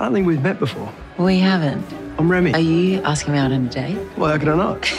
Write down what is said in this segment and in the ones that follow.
I don't think we've met before. We haven't. I'm Remi. Are you asking me out on a date? Why, how could I not?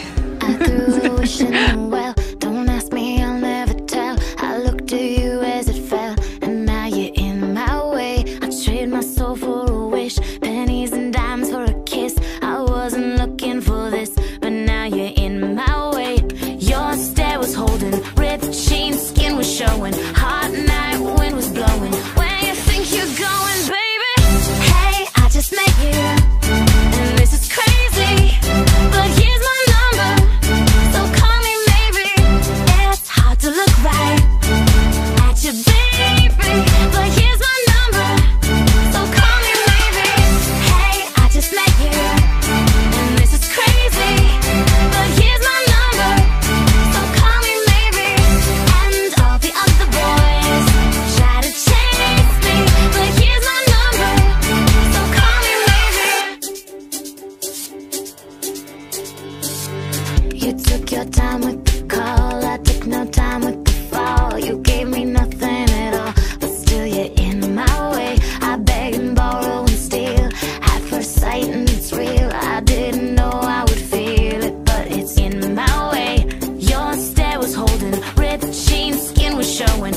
You took your time with the call, I took no time with the fall. You gave me nothing at all, but still you're in my way. I beg and borrow and steal at first sight, and it's real. I didn't know I would feel it, but it's in my way. Your stare was holding, ripped jeans, skin was showing.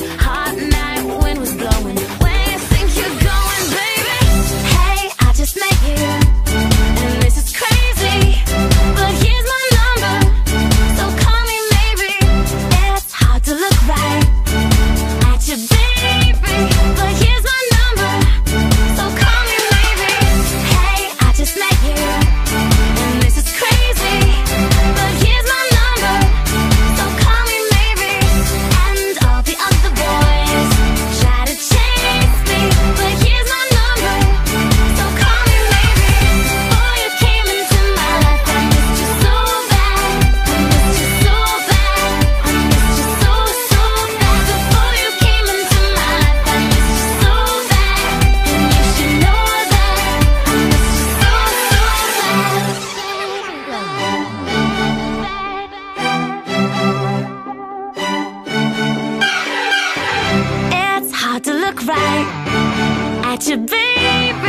right at your baby.